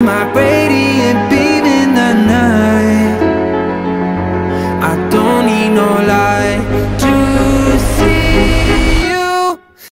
My radiant beam in the night. I